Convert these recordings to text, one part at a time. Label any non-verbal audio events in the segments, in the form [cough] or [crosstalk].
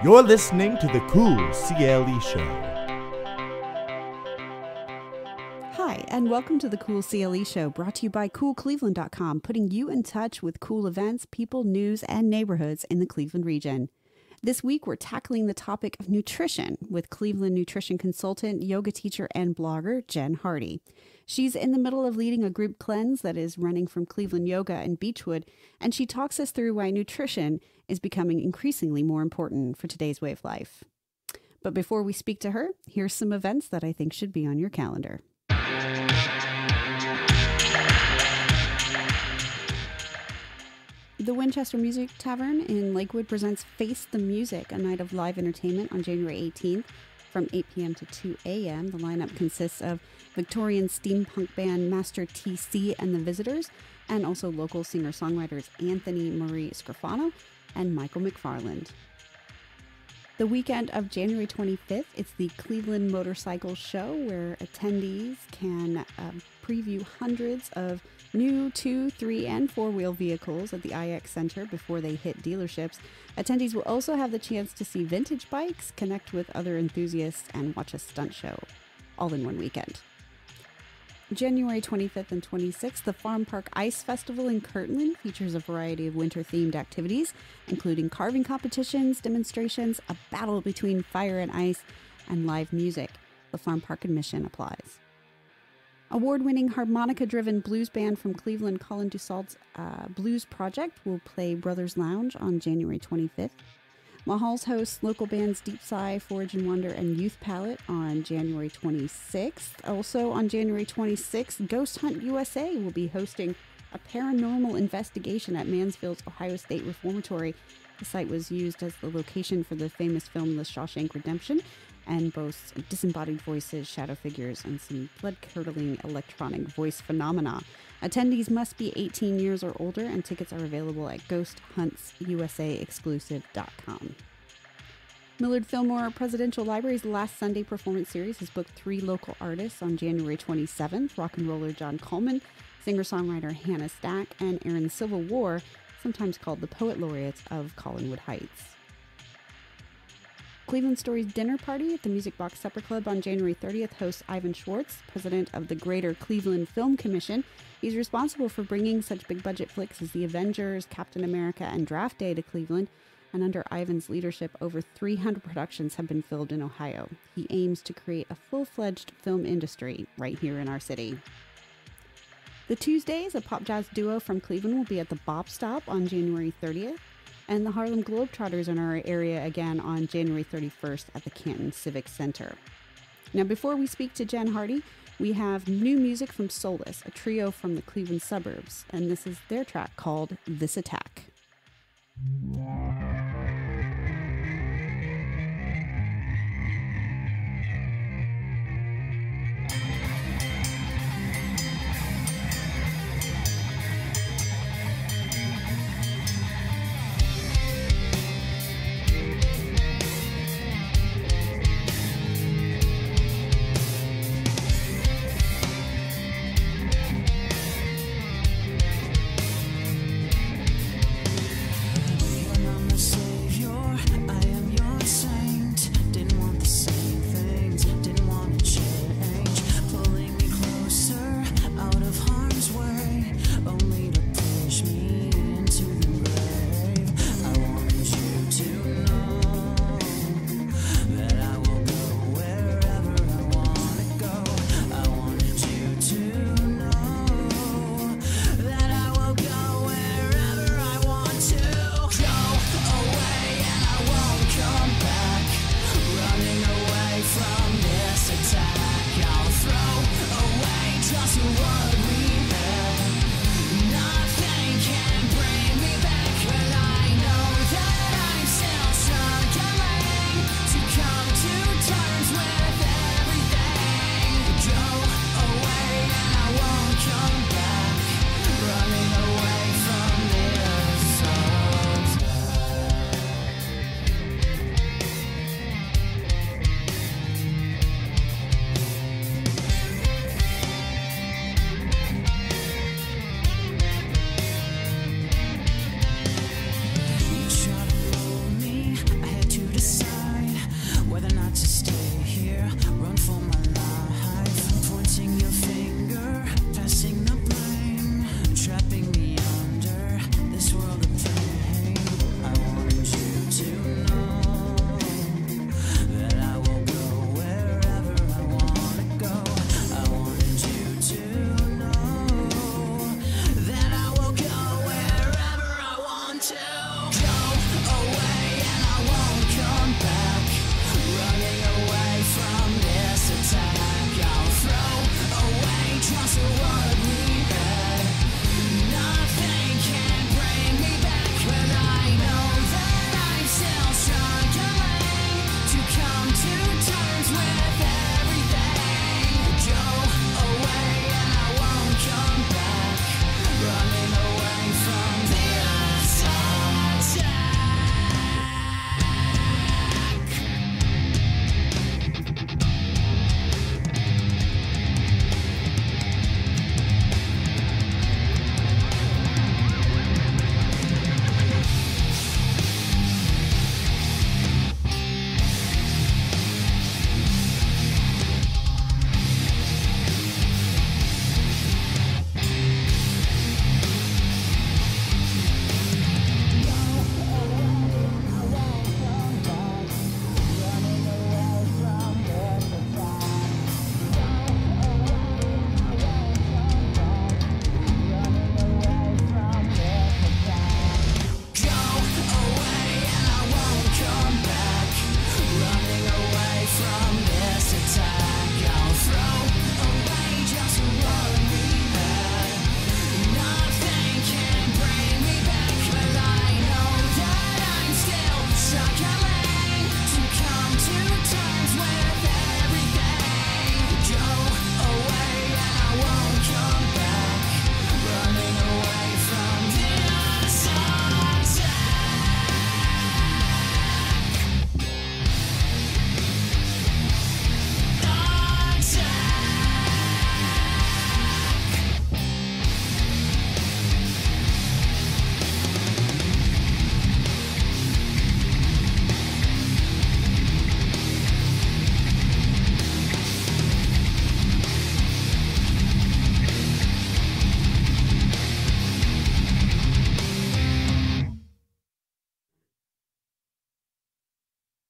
You're listening to the Cool CLE Show. Hi, and welcome to the Cool CLE Show, brought to you by CoolCleveland.com, putting you in touch with cool events, people, news, and neighborhoods in the Cleveland region. This week, we're tackling the topic of nutrition with Cleveland nutrition consultant, yoga teacher, and blogger Jenn Harte. She's in the middle of leading a group cleanse that is running from Cleveland Yoga and Beachwood, and she talks us through why nutrition is becoming increasingly more important for today's way of life. But before we speak to her, here's some events that I think should be on your calendar. The Winchester Music Tavern in Lakewood presents Face the Music, a night of live entertainment on January 18th from 8 p.m. to 2 a.m. The lineup consists of Victorian steampunk band Master TC and the Visitors, and also local singer songwriters Anthony Marie Scrofano and Michael McFarland. The weekend of January 25th, it's the Cleveland Motorcycle Show where attendees can um, preview hundreds of new two, three, and four wheel vehicles at the IX Center before they hit dealerships. Attendees will also have the chance to see vintage bikes, connect with other enthusiasts, and watch a stunt show all in one weekend. January 25th and 26th, the Farm Park Ice Festival in Kirtland features a variety of winter themed activities, including carving competitions, demonstrations, a battle between fire and ice, and live music. The Farm Park admission applies. Award winning harmonica driven blues band from Cleveland, Colin Dussault's uh, Blues Project, will play Brothers Lounge on January 25th. Mahall's hosts local bands Deep Sigh, Forage and Wonder, and Youth Palette on January 26th. Also on January 26th, Ghost Hunt USA will be hosting a paranormal investigation at Mansfield's Ohio State Reformatory. The site was used as the location for the famous film The Shawshank Redemption, and boasts disembodied voices, shadow figures, and some blood curdling electronic voice phenomena. Attendees must be 18 years or older, and tickets are available at ghosthuntsusaexclusive.com. Millard Fillmore Presidential Library's Last Sunday performance series has booked three local artists on January 27th rock and roller John Coleman, singer songwriter Hannah Stack, and Aaron Civil War, sometimes called the Poet Laureates of Collinwood Heights. Cleveland Stories dinner party at the Music Box Supper Club on January 30th hosts Ivan Schwartz, president of the Greater Cleveland Film Commission. He's responsible for bringing such big budget flicks as The Avengers, Captain America, and Draft Day to Cleveland. And under Ivan's leadership, over 300 productions have been filmed in Ohio. He aims to create a full fledged film industry right here in our city. The Tuesdays, a pop jazz duo from Cleveland will be at the Bop Stop on January 30th and the Harlem Globetrotters in our area again on January 31st at the Canton Civic Center. Now, before we speak to Jenn Harte, we have new music from Soulus, a trio from the Cleveland suburbs, and this is their track called This Attack. to stay.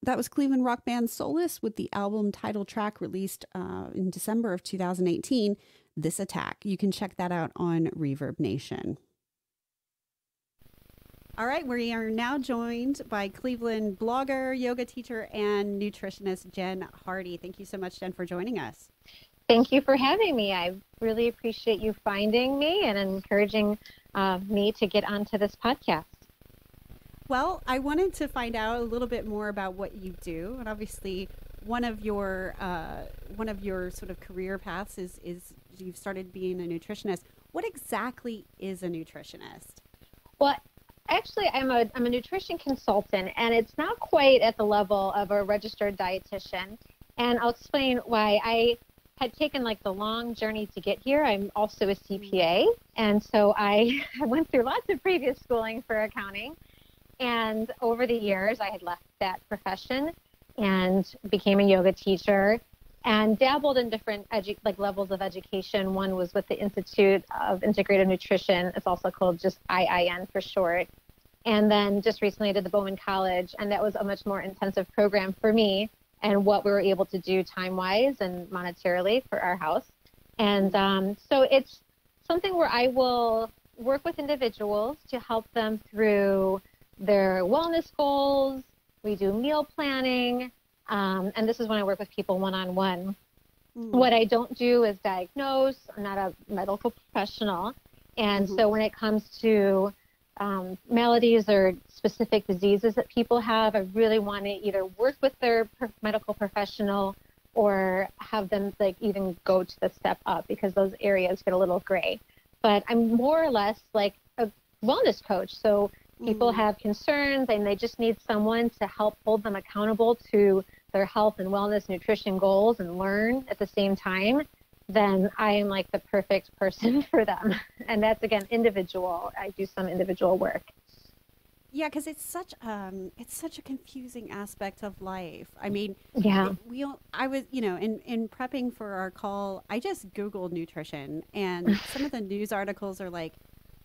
That was Cleveland rock band Soulus with the album title track released uh, in December of 2018, This Attack. You can check that out on Reverb Nation. All right, we are now joined by Cleveland blogger, yoga teacher, and nutritionist Jenn Harte. Thank you so much, Jen, for joining us. Thank you for having me. I really appreciate you finding me and encouraging uh, me to get onto this podcast. Well, I wanted to find out a little bit more about what you do, and obviously, one of your uh, one of your sort of career paths is is you've started being a nutritionist. What exactly is a nutritionist? Well, actually, I'm a I'm a nutrition consultant, and it's not quite at the level of a registered dietitian. And I'll explain why I had taken like the long journey to get here. I'm also a CPA, and so I [laughs] went through lots of previous schooling for accounting and over the years, I had left that profession and became a yoga teacher and dabbled in different edu- like levels of education. One was with the Institute of Integrative Nutrition. It's also called just IIN for short. And then just recently I did the Bauman College, and that was a much more intensive program for me and what we were able to do time wise and monetarily for our house. And um, so it's something where I will work with individuals to help them through their wellness goals. We do meal planning. Um, and this is when I work with people one on one. What I don't do is diagnose. I'm not a medical professional. And mm-hmm. so when it comes to um, maladies or specific diseases that people have, I really want to either work with their medical professional or have them like even go to the step up because those areas get a little gray. But I'm more or less like a wellness coach. So people mm-hmm. have concerns and they just need someone to help hold them accountable to their health and wellness nutrition goals and learn at the same time then i am like the perfect person [laughs] for them. And that's again individual. I do some individual work. Yeah because it's such um it's such a confusing aspect of life. I mean yeah. we all, i was you know in in prepping for our call i just googled nutrition and [laughs] some of the news articles are like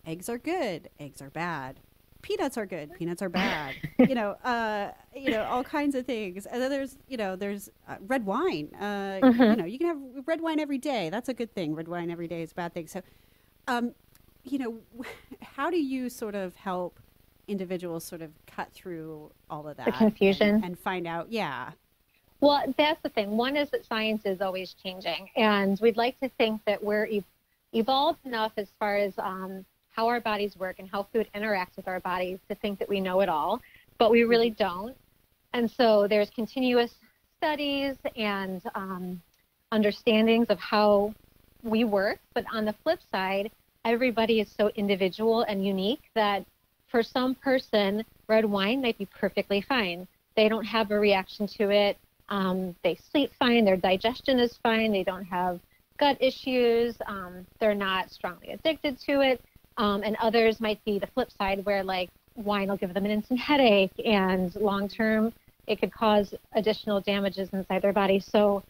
eggs are good eggs are bad peanuts are good, peanuts are [laughs] bad. you know, uh, you know, all kinds of things. And then there's, you know, there's uh, red wine. Uh, mm-hmm. You know, you can have red wine every day. That's a good thing. Red wine every day is a bad thing. So, um, you know, [laughs] how do you sort of help individuals sort of cut through all of that The confusion. and, and find out yeah Well, that's the thing. One is that science is always changing, and we'd like to think that we're evolved enough as far as um, how our bodies work and how food interacts with our bodies to think that we know it all, but we really don't. And so there's continuous studies and um, understandings of how we work. But on the flip side, everybody is so individual and unique that for some person, red wine might be perfectly fine. They don't have a reaction to it. Um, they sleep fine. Their digestion is fine. They don't have gut issues. Um, they're not strongly addicted to it. Um, and others might be the flip side, where like wine will give them an instant headache, and long term, it could cause additional damages inside their body. So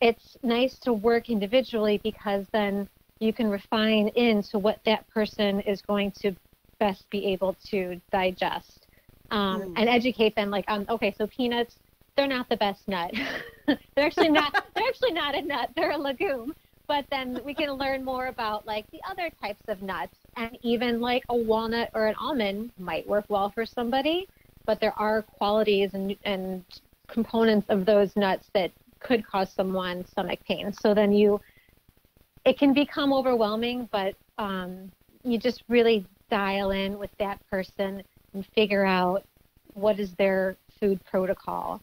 it's nice to work individually because then you can refine into what that person is going to best be able to digest um, Mm. and educate them like um, okay so peanuts they're not the best nut [laughs] they're actually not [laughs] they're actually not a nut they're a legume but then we can learn more about like the other types of nuts and even like a walnut or an almond might work well for somebody but there are qualities and, and components of those nuts that could cause someone stomach pain. So then you it can become overwhelming but um, you just really dial in with that person and figure out what is their food protocol.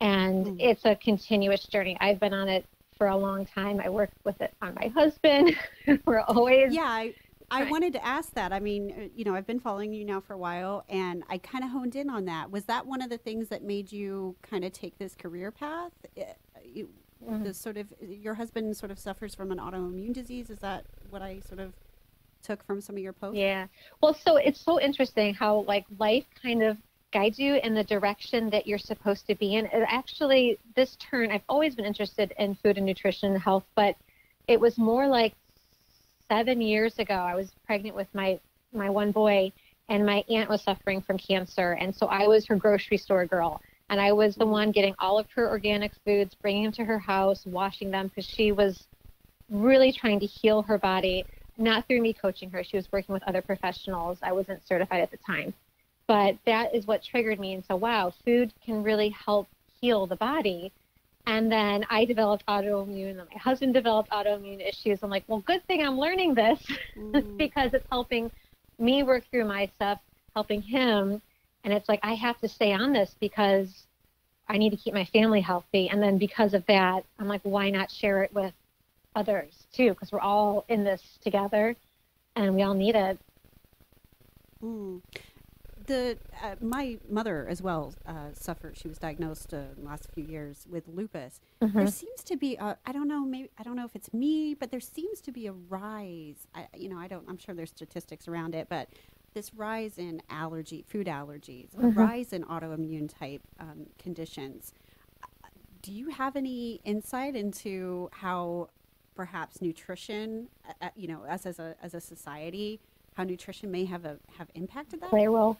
And Mm. it's a continuous journey. I've been on it for a long time. I work with it on my husband. [laughs] We're always yeah i, I Right. wanted to ask that i mean uh, you know i've been following you now for a while and i kind of honed in on that was that one of the things that made you kind of take this career path Uh, you, Mhm. the sort of your husband sort of suffers from an autoimmune disease is that what i sort of took from some of your posts Yeah. Well, so it's so interesting how like life kind of guides you in the direction that you're supposed to be in. It actually, this turn, I've always been interested in food and nutrition and health, but it was more like seven years ago. I was pregnant with my my one boy, and my aunt was suffering from cancer, and so I was her grocery store girl. And I was the one getting all of her organic foods, bringing them to her house, washing them because she was really trying to heal her body not through me coaching her. She was working with other professionals. I wasn't certified at the time. But that is what triggered me. And so, wow, food can really help heal the body. And then I developed autoimmune, and my husband developed autoimmune issues. I'm like, well, good thing I'm learning this [laughs] Mm. because it's helping me work through my stuff, helping him. And it's like, I have to stay on this because I need to keep my family healthy. And then because of that, I'm like, why not share it with others too? Because we're all in this together and we all need it. Mm. The uh, my mother as well uh, suffered. She was diagnosed uh, in the last few years with lupus. There seems to be a, I don't know maybe I don't know if it's me, but there seems to be a rise. I, you know I don't I'm sure there's statistics around it, but this rise in allergy food allergies, a Mhm. rise in autoimmune type um, conditions. Do you have any insight into how perhaps nutrition, uh, uh, you know, us as a as a society, how nutrition may have a have impacted that? play a role.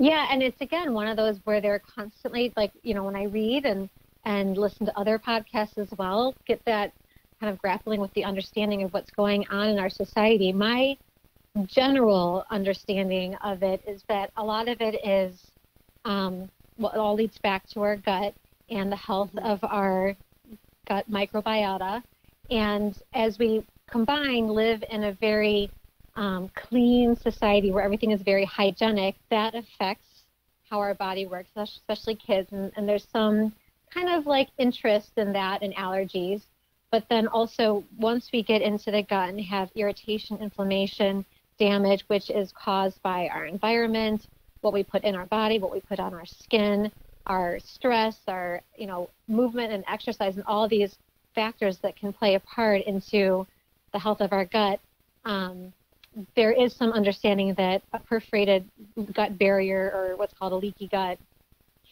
Yeah, and it's again one of those where they're constantly like, you know, when I read and and listen to other podcasts as well, get that kind of grappling with the understanding of what's going on in our society. My general understanding of it is that a lot of it is um, well, it all leads back to our gut and the health Mhm. of our gut microbiota. And as we combine, live in a very um, clean society where everything is very hygienic, that affects how our body works, especially kids. And, and there's some kind of like interest in that and allergies. But then also, once we get into the gut and have irritation, inflammation, damage, which is caused by our environment, what we put in our body, what we put on our skin, our stress, our you know movement and exercise, and all these factors that can play a part into the health of our gut. Um, there is some understanding that a perforated gut barrier, or what's called a leaky gut,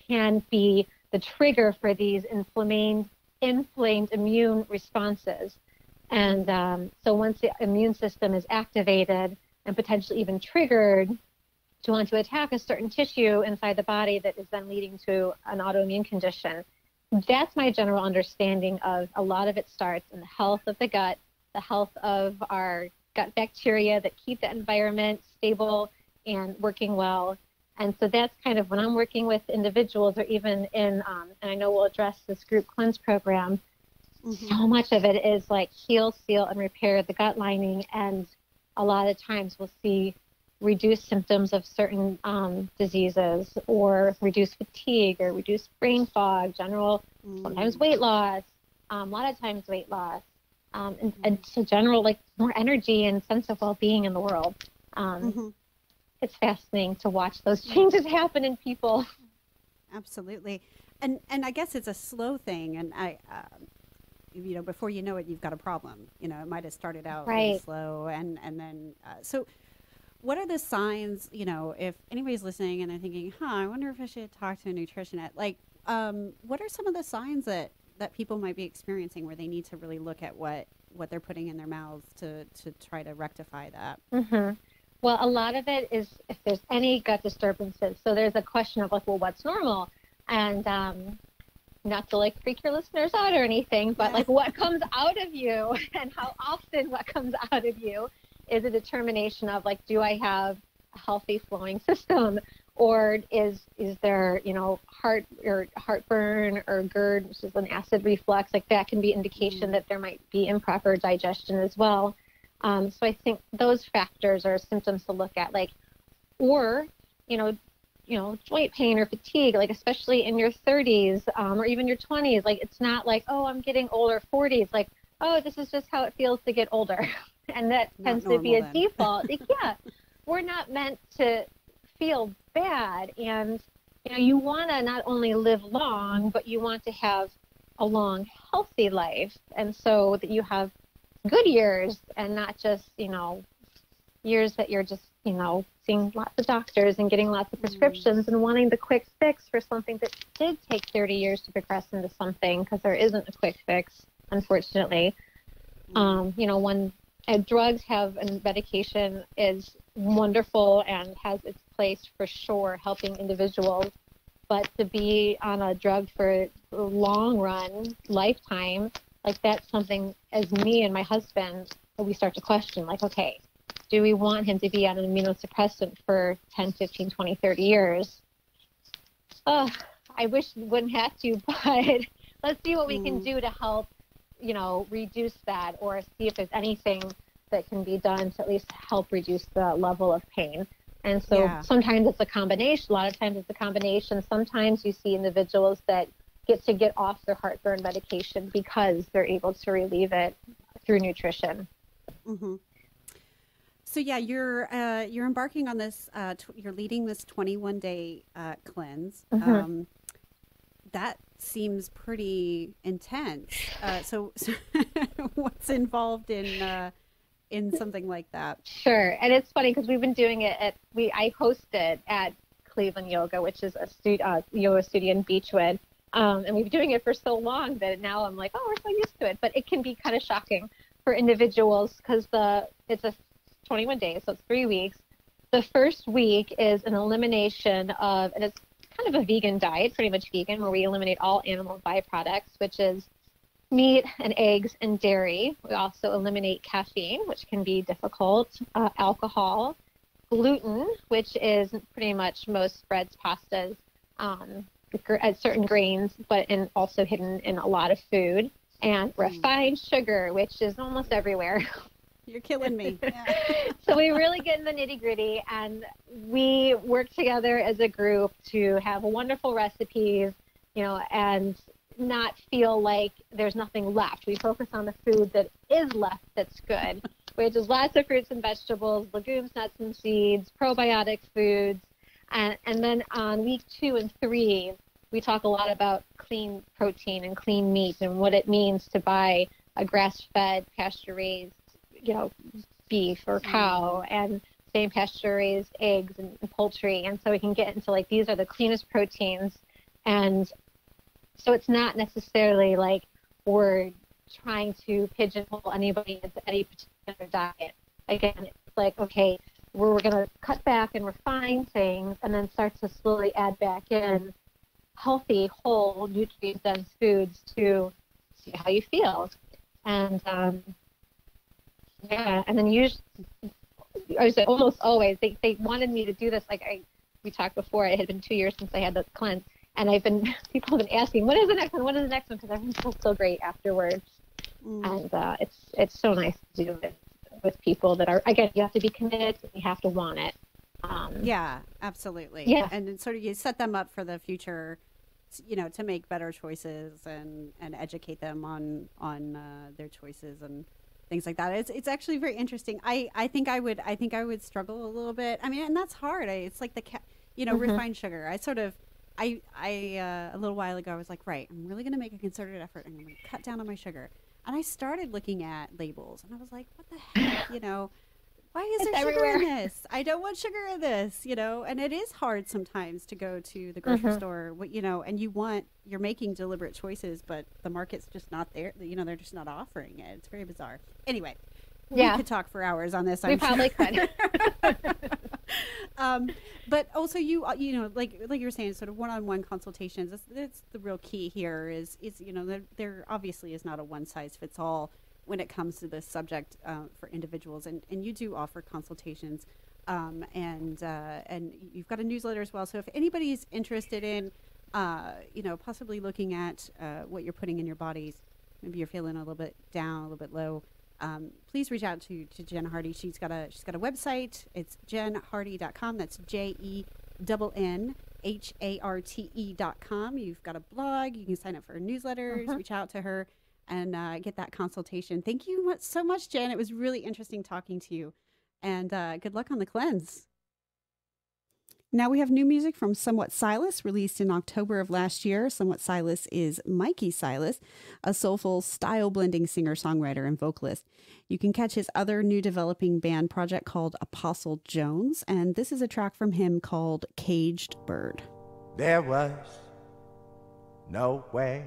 can be the trigger for these inflamed, inflamed immune responses. And um, so once the immune system is activated and potentially even triggered to want to attack a certain tissue inside the body that is then leading to an autoimmune condition. That's my general understanding of a lot of it starts in the health of the gut, the health of our gut bacteria that keep the environment stable and working well. And so that's kind of when I'm working with individuals or even in, um, and I know we'll address this group cleanse program, mm-hmm. so much of it is like heal, seal, and repair the gut lining. And a lot of times we'll see reduced symptoms of certain um, diseases or reduced fatigue or reduced brain fog, general, mm. sometimes weight loss, um, a lot of times weight loss, um, and, and so general like more energy and sense of well-being in the world. Um, mm-hmm. It's fascinating to watch those [laughs] changes happen in people. Absolutely, and and I guess it's a slow thing, and I. Uh, you know, before you know it, you've got a problem. You know, it might have started out right. slow, and and then uh, so what are the signs you know if anybody's listening and they're thinking huh i wonder if i should talk to a nutritionist like um, what are some of the signs that that people might be experiencing where they need to really look at what what they're putting in their mouths to to try to rectify that mm-hmm. well a lot of it is if there's any gut disturbances so there's a question of like well what's normal and um, not to like freak your listeners out or anything but like what comes out of you [laughs] and how often what comes out of you is a determination of like, do I have a healthy flowing [laughs] system? Or is is there, you know, heart or heartburn or GERD, which is an acid reflux, like that can be indication mm-hmm. that there might be improper digestion as well. Um, so I think those factors are symptoms to look at, like, or, you know, you know, joint pain or fatigue, like especially in your 30s um, or even your 20s. Like it's not like, oh, I'm getting older, 40s. Like, oh, this is just how it feels to get older. [laughs] and that not tends to be a then. default. yeah, [laughs] we're not meant to feel bad, and you know, you want to not only live long, but you want to have a long, healthy life, and so that you have good years and not just you know years that you're just you know seeing lots of doctors and getting lots of prescriptions mm. and wanting the quick fix for something that did take 30 years to progress into something because there isn't a quick fix unfortunately mm. um, you know when and drugs have and medication is wonderful and has its place for sure helping individuals but to be on a drug for long run lifetime like that's something as me and my husband we start to question like okay do we want him to be on an immunosuppressant for 10 15 20 30 years oh, i wish we wouldn't have to [laughs] but let's see what we can mm. do to help you know, reduce that or see if there's anything that can be done to at least help reduce the level of pain. And so yeah. sometimes it's a combination. A lot of times it's a combination. Sometimes you see individuals that get to get off their heartburn medication because they're able to relieve it through nutrition. Mm-hmm. So yeah, you're uh, you're embarking on this. Uh, t- you're leading this 21 day uh, cleanse. Mm-hmm. Um, that seems pretty intense. Uh, so, so [laughs] what's involved in uh, in something like that? Sure, and it's funny because we've been doing it at we I host it at Cleveland Yoga, which is a uh, yoga studio in Beachwood, um, and we've been doing it for so long that now I'm like, oh, we're so used to it. But it can be kind of shocking for individuals because the it's a 21 days, so it's three weeks. The first week is an elimination of, and it's kind of a vegan diet, pretty much vegan, where we eliminate all animal byproducts, which is meat and eggs and dairy. We also eliminate caffeine, which can be difficult, uh, alcohol, gluten, which is pretty much most spreads, pastas, um, certain grains, but in, also hidden in a lot of food, and mm. refined sugar, which is almost everywhere. [laughs] You're killing me. Yeah. [laughs] so we really get in the nitty gritty and we work together as a group to have wonderful recipes, you know, and not feel like there's nothing left. We focus on the food that is left that's good, [laughs] which is lots of fruits and vegetables, legumes, nuts and seeds, probiotic foods. And, and then on week two and three, we talk a lot about clean protein and clean meat and what it means to buy a grass-fed, pasture-raised you know, beef or mm-hmm. cow and same pasture raised eggs and, and poultry. And so we can get into like these are the cleanest proteins. And so it's not necessarily like we're trying to pigeonhole anybody into any particular diet. Again, it's like, okay, we're, we're going to cut back and refine things and then start to slowly add back in healthy, whole, nutrient dense foods to see how you feel. And um, yeah, and then usually, I say almost always, they, they wanted me to do this. Like I, we talked before, it had been two years since I had the cleanse, and I've been [laughs] people have been asking, "When is the next one? When is the next one?" Because everyone feels so great afterwards, Mm. and uh, it's it's so nice to do it with people that are again, you have to be committed, you have to want it. Um, Yeah, absolutely. Yeah. and sort of you set them up for the future, you know, to make better choices and and educate them on on uh, their choices and things like that. It's it's actually very interesting. I I think I would I think I would struggle a little bit. I mean, and that's hard. I, it's like the ca- you know Mhm. refined sugar. I sort of. I, I uh, a little while ago I was like, right, I'm really going to make a concerted effort and I'm going to cut down on my sugar. And I started looking at labels and I was like, what the heck, [laughs] you know, why is It's there sugar in this? I don't want sugar in this, you know. And it is hard sometimes to go to the grocery Mhm. store, what- you know, and you want you're making deliberate choices, but the market's just not there. You know, they're just not offering it. It's very bizarre. Anyway, Yeah. we could talk for hours on this. We I'm probably sure. could. [laughs] [laughs] [laughs] um, but also you uh, you know like like you were saying sort of one-on-one consultations that's, that's the real key here is is you know there, there obviously is not a one size fits all when it comes to this subject uh, for individuals. And and you do offer consultations um, and uh, and you've got a newsletter as well. So if anybody's interested in uh, you know possibly looking at uh, what you're putting in your bodies maybe you're feeling a little bit down a little bit low um, please reach out to, to Jenn Harte. She's got a she's got a website. It's jennharte.com. That's J E N H A R T E dot com. You've got a blog. You can sign up for her newsletters. Mhm. Reach out to her and uh, get that consultation. Thank you so much, Jen. It was really interesting talking to you, and uh, good luck on the cleanse. Now we have new music from Somewhat Silas, released in October of last year. Somewhat Silas is Mikey Silas, a soulful, style blending singer songwriter and vocalist. You can catch his other new developing band project called Apostle Jones, and this is a track from him called Caged Bird. There was nowhere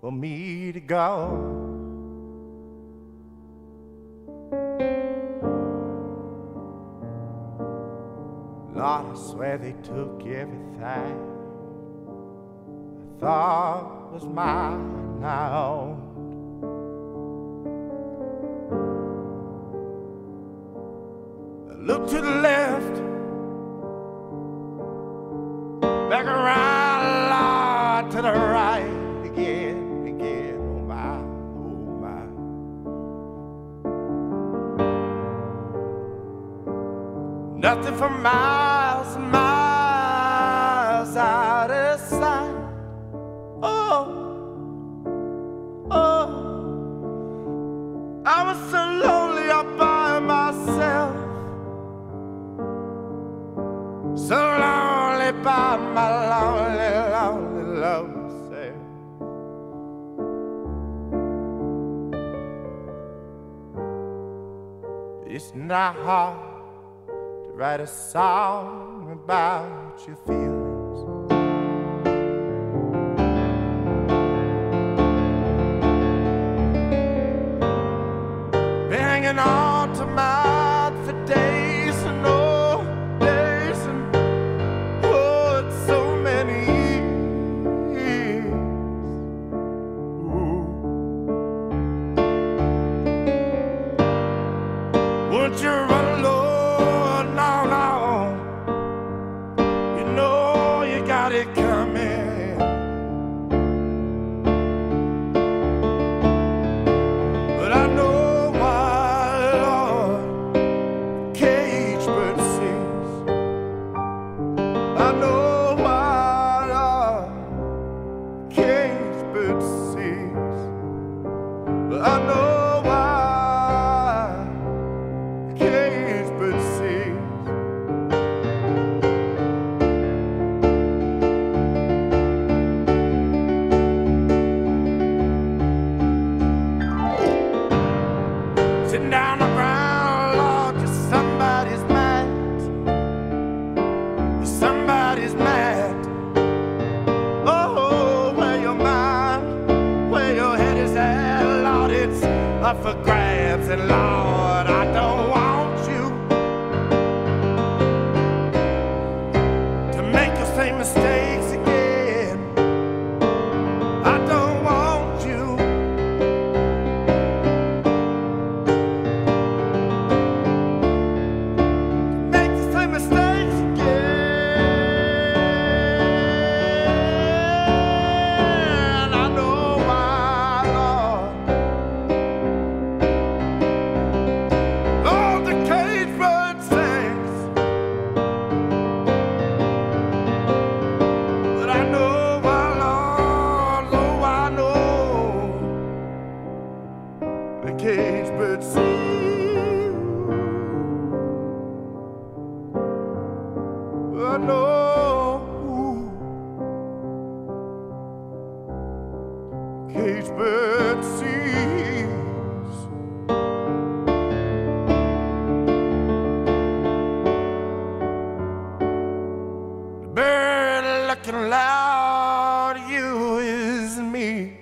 for me to go. Lord, I swear they took everything I thought was mine now. I look to the left, back around, Lord, to the right again, again. Oh my, oh my. Nothing for miles hard to write a song about your feelings. You is me.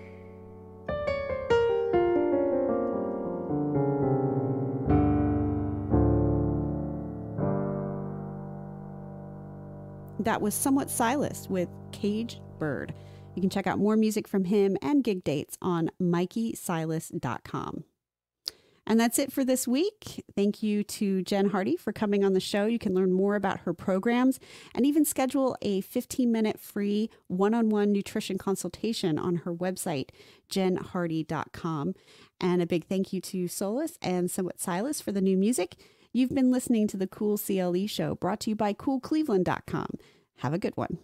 That was Somewhat Silas with Cage Bird. You can check out more music from him and gig dates on mikeysilas.com. And that's it for this week. Thank you to Jenn Harte for coming on the show. You can learn more about her programs and even schedule a 15 minute free one on one nutrition consultation on her website, jennharte.com. And a big thank you to Soulus and Somewhat Silas for the new music. You've been listening to the Cool CLE Show brought to you by coolcleveland.com. Have a good one.